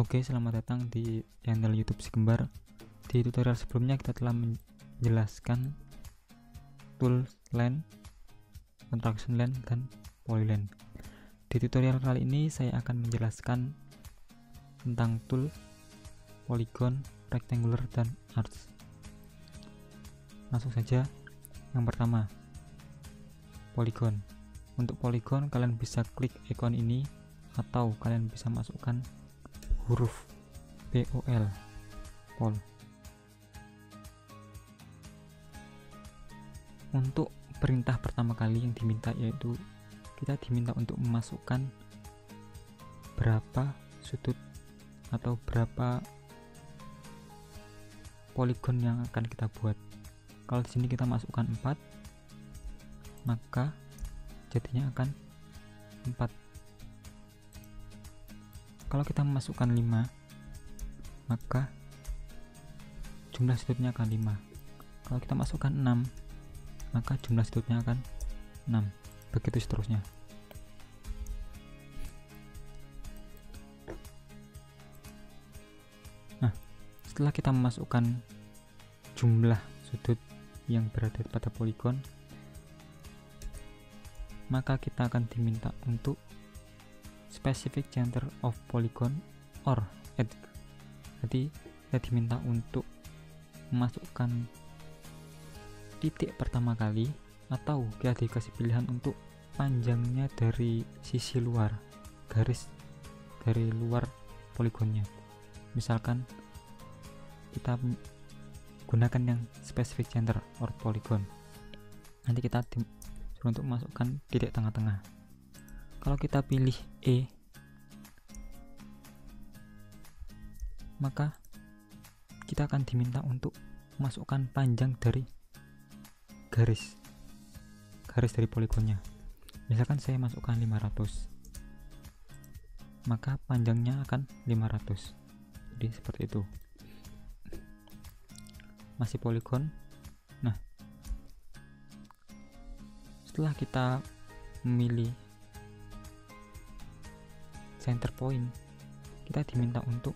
Oke, selamat datang di channel YouTube si kembar. Di tutorial sebelumnya kita telah menjelaskan tool line, contraction line, dan polyline. Di tutorial kali ini saya akan menjelaskan tentang tool, polygon, rectangular, dan arcs. Langsung saja. Yang pertama, polygon. Untuk polygon kalian bisa klik ikon ini atau kalian bisa masukkan huruf POL pol. Untuk perintah pertama kali yang diminta yaitu kita diminta untuk memasukkan berapa sudut atau berapa poligon yang akan kita buat. Kalau di sini kita masukkan 4 maka jadinya akan 4 kalau kita memasukkan 5 maka jumlah sudutnya akan 5 kalau kita masukkan 6 maka jumlah sudutnya akan 6 begitu seterusnya. Nah setelah kita memasukkan jumlah sudut yang berada pada poligon maka kita akan diminta untuk specific center of polygon or edge jadi kita diminta untuk memasukkan titik pertama kali atau kita dikasih pilihan untuk panjangnya dari sisi luar garis dari luar poligonnya. Misalkan kita gunakan yang specific center or polygon. Nanti kita untuk masukkan titik tengah-tengah kalau kita pilih E maka kita akan diminta untuk masukkan panjang dari garis garis dari poligonnya. Misalkan saya masukkan 500 maka panjangnya akan 500 jadi seperti itu. Masih poligon. Nah setelah kita memilih center point. Kita diminta untuk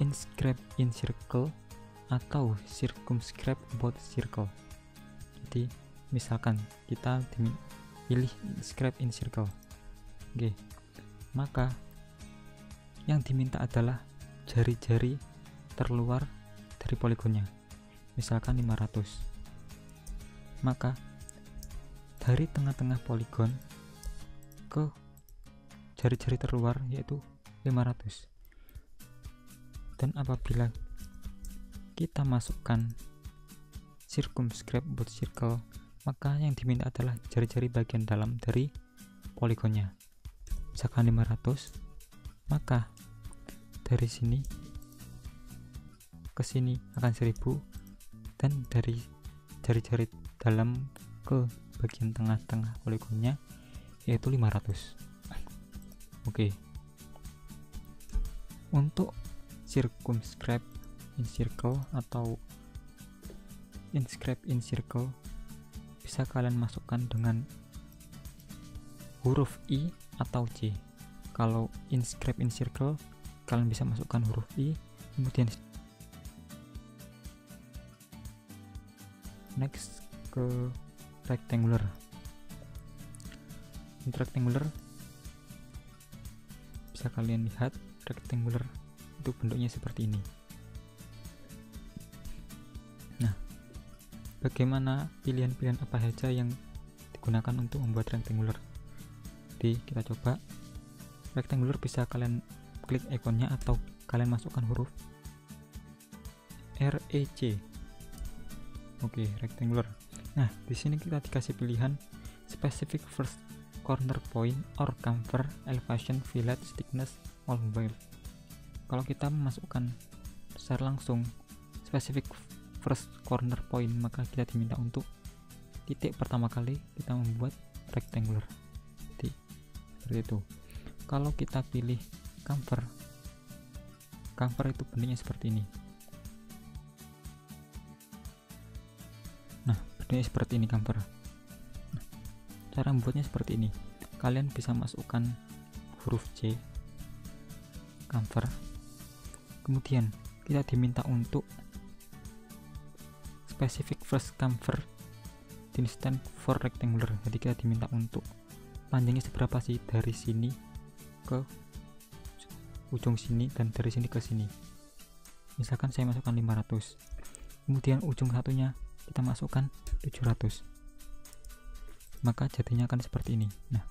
inscribe in circle atau circumscribe about circle. Jadi misalkan kita pilih inscribe in circle. Oke. Maka yang diminta adalah jari-jari terluar dari poligonnya. Misalkan 500 maka dari tengah-tengah poligon ke jari-jari terluar yaitu 500 dan apabila kita masukkan circumscribe both circle maka yang diminta adalah jari-jari bagian dalam dari poligonnya. Misalkan 500 maka dari sini ke sini akan 1000 dan dari jari-jari dalam ke bagian tengah-tengah poligonnya yaitu 500 Oke. Okay. Untuk circumscribe in circle atau inscribe in circle bisa kalian masukkan dengan huruf i atau c. Kalau inscribe in circle kalian bisa masukkan huruf i kemudian next ke rectangular rectangular bisa kalian lihat rectangular itu bentuknya seperti ini. Nah bagaimana pilihan-pilihan apa saja yang digunakan untuk membuat rectangular? Jadi kita coba. Rectangular bisa kalian klik ikonnya atau kalian masukkan huruf REC oke rectangular. Nah di sini kita dikasih pilihan specific first corner point or cover elevation fillet thickness all mobile kalau kita memasukkan secara langsung specific first corner point maka kita diminta untuk titik pertama kali kita membuat rectangular. Jadi seperti itu. Kalau kita pilih cover cover itu bentuknya seperti ini. Nah bentuknya seperti ini cover cara membuatnya seperti ini. Kalian bisa masukkan huruf C cover. Kemudian kita diminta untuk specific first cover distance for rectangular. Jadi kita diminta untuk panjangnya seberapa sih dari sini ke ujung sini dan dari sini ke sini. Misalkan saya masukkan 500 kemudian ujung satunya kita masukkan 700 maka jadinya akan seperti ini. Nah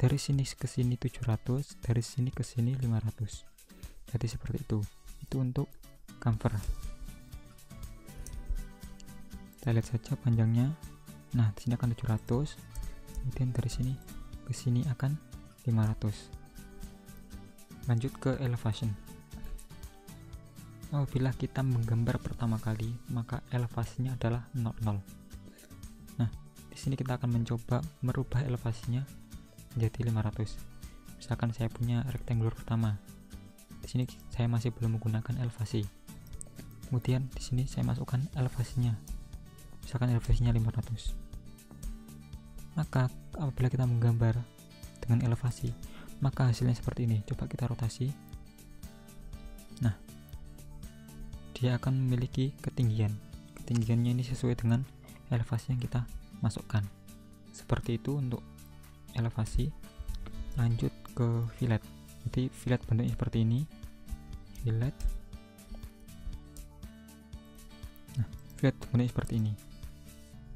dari sini ke sini 700 dari sini ke sini 500 jadi seperti itu. Itu untuk cover. Kita lihat saja panjangnya. Nah di sini akan 700 kemudian dari sini ke sini akan 500 lanjut ke elevation. Apabila kita menggambar pertama kali maka elevasinya adalah 00 nah di sini kita akan mencoba merubah elevasinya menjadi 500 misalkan saya punya rectangular pertama. Di sini saya masih belum menggunakan elevasi. Kemudian di sini saya masukkan elevasinya. Misalkan elevasinya 500 maka apabila kita menggambar dengan elevasi maka hasilnya seperti ini. Coba kita rotasi. Nah dia akan memiliki ketinggian. Ketinggiannya ini sesuai dengan elevasi yang kita masukkan. Seperti itu untuk elevasi. Lanjut ke fillet. Jadi fillet bentuknya seperti ini. Fillet. Nah fillet bentuknya seperti ini.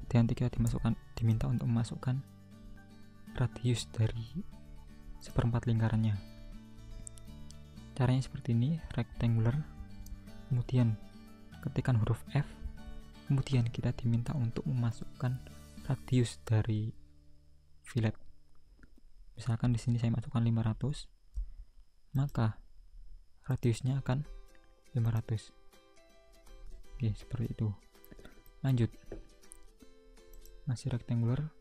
Dan nanti kita dimasukkan diminta untuk memasukkan radius dari seperempat lingkarannya. Caranya seperti ini rectangular. Kemudian ketikkan huruf F. Kemudian kita diminta untuk memasukkan radius dari fillet misalkan di sini saya masukkan 500 maka radiusnya akan 500 oke seperti itu. Lanjut. Masih rectangular.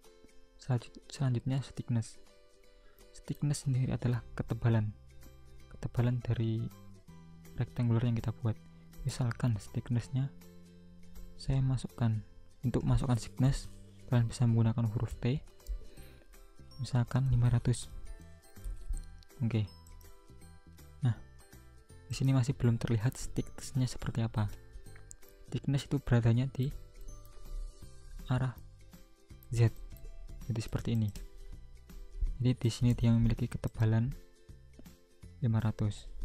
Selanjutnya thickness thickness sendiri adalah ketebalan. Ketebalan dari rectangular yang kita buat. Misalkan thicknessnya saya masukkan untuk masukkan thickness kalian bisa menggunakan huruf T misalkan 500 oke. Nah di sini masih belum terlihat thicknessnya seperti apa. Thickness itu beradanya di arah Z. Jadi seperti ini. Jadi di sini dia memiliki ketebalan 500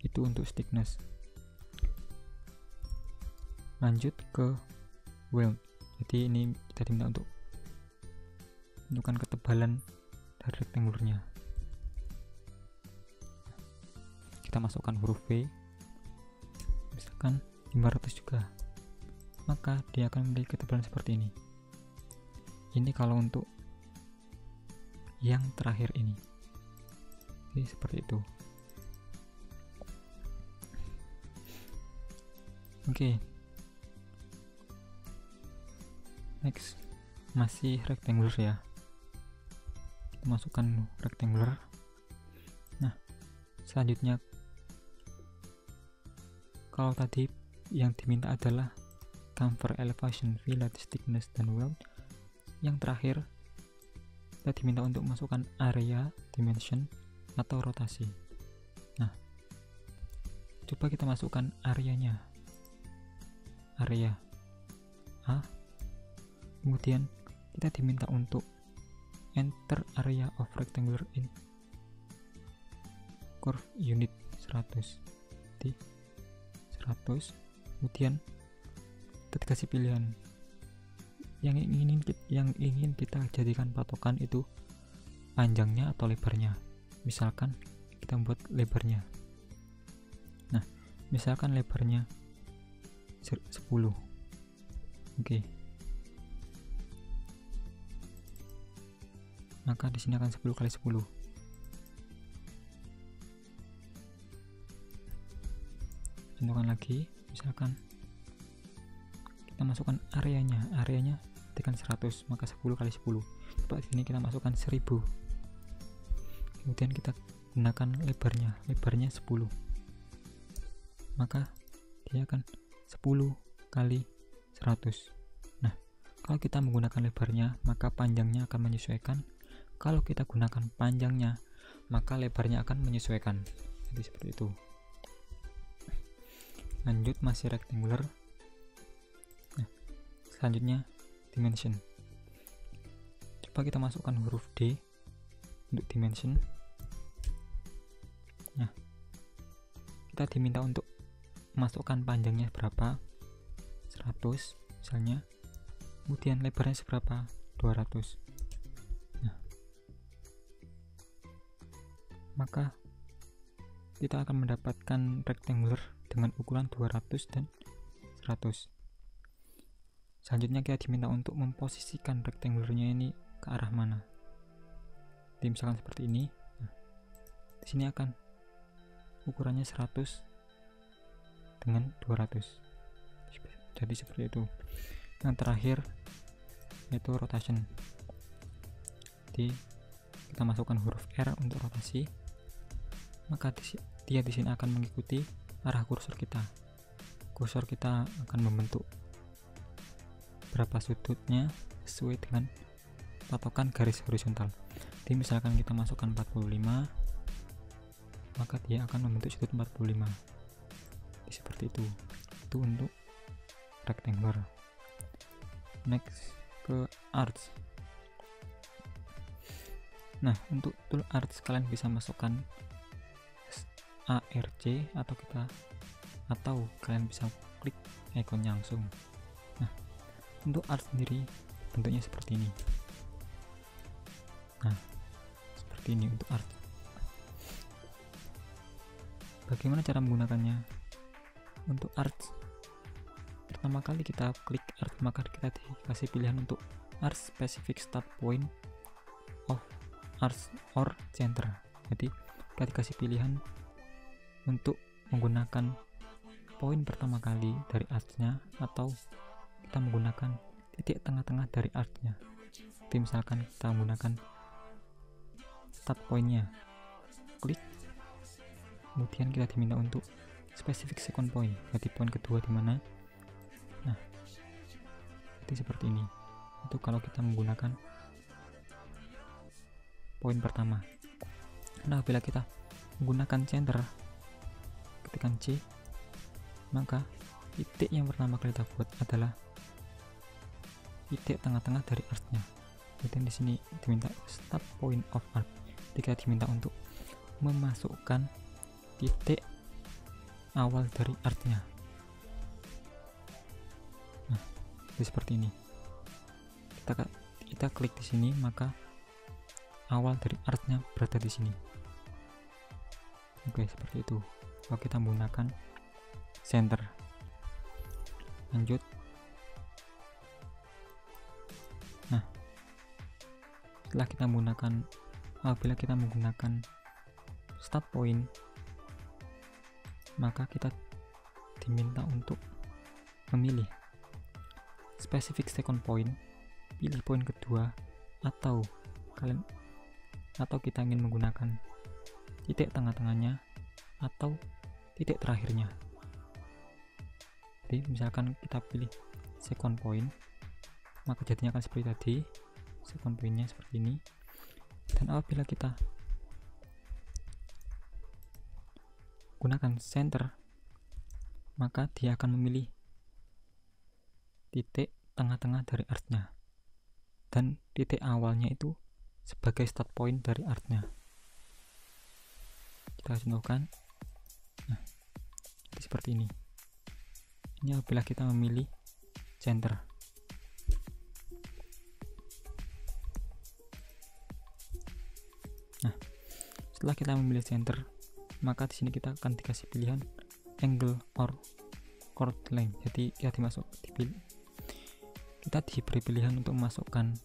itu untuk thickness lanjut ke weld jadi ini kita diminta untuk menentukan ketebalan dari rectangularnya kita masukkan huruf V. Misalkan 500 juga. Maka dia akan memiliki ketebalan seperti ini. Ini kalau untuk yang terakhir ini. Oke, seperti itu. Oke next. Masih rectangular ya. Masukkan rectangular. Nah selanjutnya. Kalau tadi yang diminta adalah cover elevation fillet thickness dan weld. Yang terakhir kita diminta untuk masukkan area dimension atau rotasi. Nah coba kita masukkan areanya. Area A kemudian kita diminta untuk enter area of rectangular in curve unit 100 di 100 kemudian kita dikasih pilihan. Yang ingin yang ingin kita jadikan patokan itu panjangnya atau lebarnya. Misalkan kita membuat lebarnya. Nah misalkan lebarnya 10 oke. okay. Maka di sini akan 10 kali 10 tentukan lagi misalkan kita masukkan areanya. Areanya tekan 100 maka 10 kali 10 coba sini kita masukkan 1000 kemudian kita gunakan lebarnya. Lebarnya 10 maka dia akan 10 kali 100 nah kalau kita menggunakan lebarnya maka panjangnya akan menyesuaikan kalau kita gunakan panjangnya maka lebarnya akan menyesuaikan. Jadi seperti itu. Lanjut masih rectangular. Nah selanjutnya dimension. Coba kita masukkan huruf D untuk dimension. Nah kita diminta untuk masukkan panjangnya berapa? 100 misalnya. Kemudian lebarnya seberapa? 200 maka kita akan mendapatkan rectangular dengan ukuran 200 dan 100 selanjutnya kita diminta untuk memposisikan rectangularnya ini ke arah mana? Jadi misalkan seperti ini. Nah, di sini akan ukurannya 100 dengan 200 jadi seperti itu. Yang terakhir yaitu rotation. Jadi kita masukkan huruf R untuk rotasi maka dia di sini akan mengikuti arah kursor kita. Kursor kita akan membentuk berapa sudutnya sesuai dengan patokan garis horizontal. Jadi misalkan kita masukkan 45 maka dia akan membentuk sudut 45 jadi seperti itu. Itu untuk rectangular next ke arts. Nah untuk tool arts kalian bisa masukkan ARC atau kita atau kalian bisa klik ikonnya langsung. Nah untuk art sendiri bentuknya seperti ini. Nah seperti ini untuk art. Bagaimana cara menggunakannya? Untuk art pertama kali kita klik art maka kita dikasih pilihan untuk art specific start point of art or center. Jadi kita dikasih pilihan untuk menggunakan poin pertama kali dari artnya atau kita menggunakan titik tengah-tengah dari artnya. Jadi misalkan kita menggunakan start pointnya. Klik. Kemudian kita diminta untuk spesifik second point jadi poin kedua di mana? Nah jadi seperti ini. Itu kalau kita menggunakan poin pertama. Nah bila kita menggunakan center ketikkan C maka titik yang pertama kali kita buat adalah titik tengah-tengah dari artnya jadi di sini diminta start point of art jika diminta untuk memasukkan titik awal dari artnya jadi seperti ini. Kita kita klik di sini maka awal dari artnya berada di sini. Oke seperti itu kalau kita menggunakan center lanjut. Nah setelah kita menggunakan apabila kita menggunakan start point maka kita diminta untuk memilih spesifik second point pilih poin kedua atau kalian atau kita ingin menggunakan titik tengah-tengahnya atau titik terakhirnya. Jadi misalkan kita pilih second point maka jadinya akan seperti tadi. Second pointnya seperti ini. Dan apabila kita gunakan center maka dia akan memilih titik tengah-tengah dari artnya dan titik awalnya itu sebagai start point dari artnya kita contohkan seperti ini. Ini apabila kita memilih center nah setelah kita memilih center maka di sini kita akan dikasih pilihan angle or chord length. Jadi ya dimasuk dipilih. Kita diberi pilihan untuk memasukkan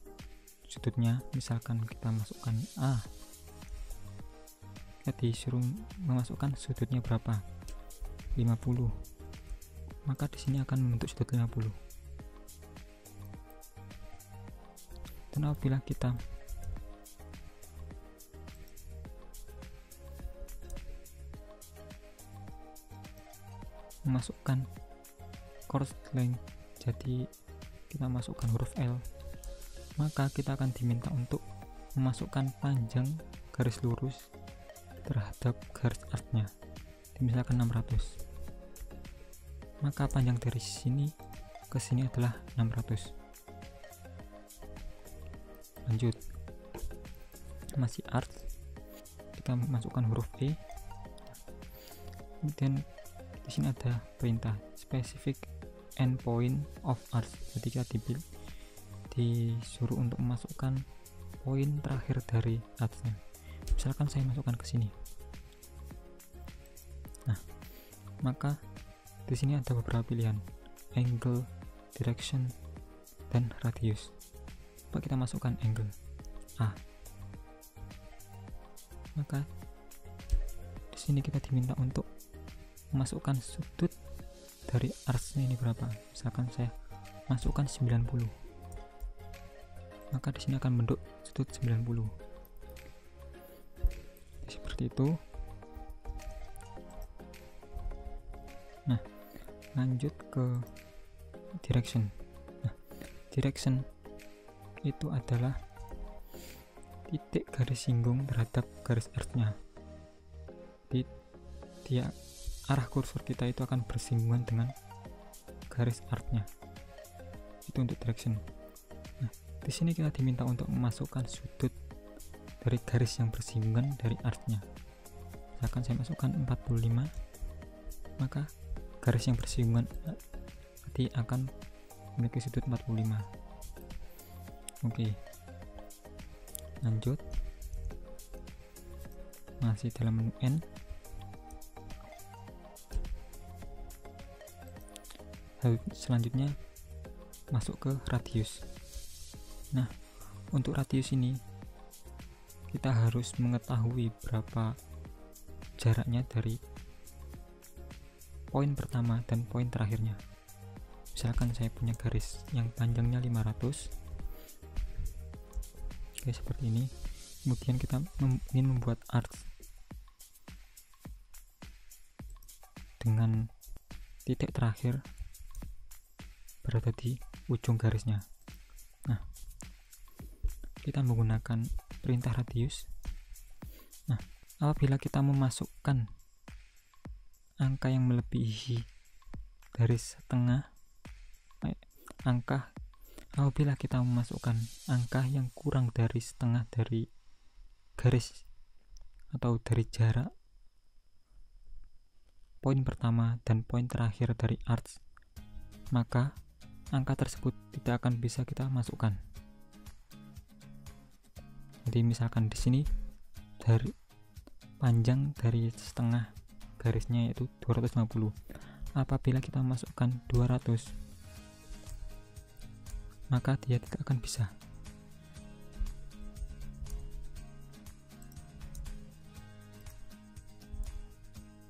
sudutnya. Misalkan kita masukkan A. Kita disuruh memasukkan sudutnya berapa 50 maka di sini akan membentuk sudut 50 dan apabila kita memasukkan chord length jadi kita masukkan huruf L maka kita akan diminta untuk memasukkan panjang garis lurus terhadap garis artnya. Misalkan 600 maka panjang dari sini ke sini adalah 600 lanjut. Masih art. Kita masukkan huruf E. Kemudian di sini ada perintah specific endpoint of art. Jadi kita disuruh untuk memasukkan poin terakhir dari artsnya misalkan saya masukkan ke sini. Nah maka di sini ada beberapa pilihan. Angle direction dan radius. Coba kita masukkan angle. A. Maka di sini kita diminta untuk memasukkan sudut dari artsnya ini berapa. Misalkan saya masukkan 90 maka di sini akan bentuk sudut 90 seperti itu lanjut ke direction. Nah direction itu adalah titik garis singgung terhadap garis artnya di dia arah kursor kita itu akan bersinggungan dengan garis artnya itu untuk direction. Nah di sini kita diminta untuk memasukkan sudut dari garis yang bersinggungan dari artnya misalkan saya masukkan 45 maka garis yang bersinggungan nanti akan memiliki sudut 45 oke. Lanjut. Masih dalam menu N. Selanjutnya masuk ke radius. Nah untuk radius ini kita harus mengetahui berapa jaraknya dari poin pertama dan poin terakhirnya. Misalkan saya punya garis yang panjangnya 500 oke seperti ini. Kemudian kita mem ingin membuat art dengan titik terakhir berada di ujung garisnya. Nah kita menggunakan perintah radius. Nah apabila kita memasukkan angka yang melebihi dari setengah eh, angka apabila kita memasukkan angka yang kurang dari setengah dari garis atau dari jarak. Poin pertama dan poin terakhir dari arts maka angka tersebut tidak akan bisa kita masukkan. Jadi misalkan di sini dari panjang dari setengah garisnya yaitu 250 apabila kita masukkan 200 maka dia tidak akan bisa.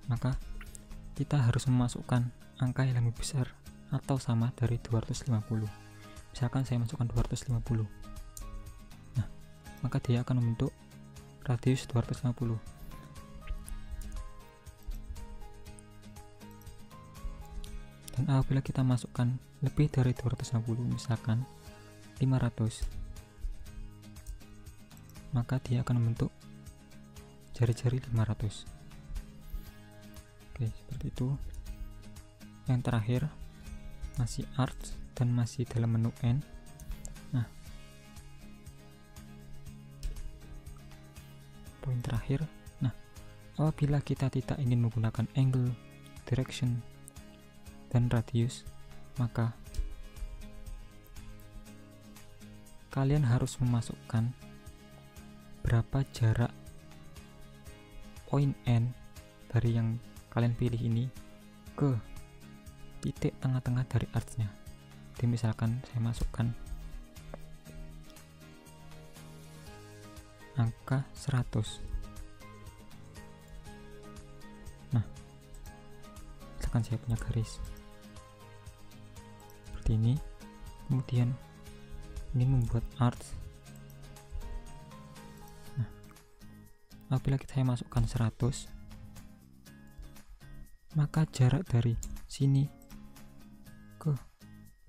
Maka kita harus memasukkan angka yang lebih besar atau sama dari 250. Misalkan saya masukkan 250. Nah, maka dia akan membentuk radius 250. Dan apabila kita masukkan lebih dari 260 misalkan 500 maka dia akan membentuk jari-jari 500 oke seperti itu. Yang terakhir masih art dan masih dalam menu N. Nah poin terakhir. Nah apabila kita tidak ingin menggunakan angle direction dan radius, maka kalian harus memasukkan berapa jarak poin N dari yang kalian pilih ini ke titik tengah-tengah dari artsnya. Jadi misalkan saya masukkan angka 100 nah misalkan saya punya garis seperti ini. Kemudian ini membuat art nah apabila kita masukkan 100 maka jarak dari sini ke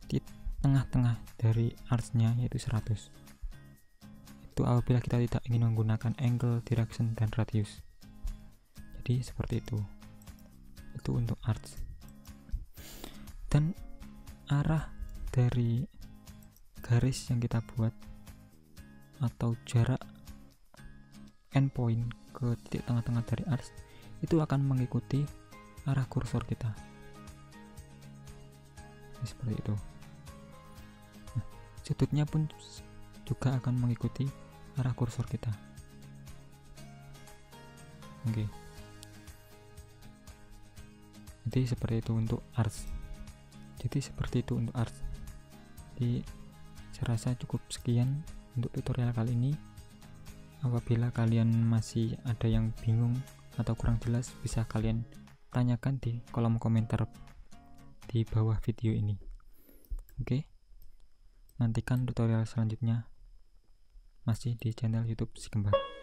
di tengah-tengah dari artsnya yaitu 100 itu apabila kita tidak ingin menggunakan angle, direction, dan radius. Jadi seperti itu. Itu untuk arts. Dan arah dari garis yang kita buat atau jarak endpoint ke titik tengah-tengah dari arts itu akan mengikuti arah kursor kita. Seperti itu. Nah, sudutnya pun juga akan mengikuti arah kursor kita. Oke. Jadi seperti itu untuk arts jadi seperti itu untuk arts jadi saya rasa cukup sekian untuk tutorial kali ini. Apabila kalian masih ada yang bingung atau kurang jelas bisa kalian tanyakan di kolom komentar di bawah video ini. Oke? Nantikan tutorial selanjutnya masih di channel youtube si kembar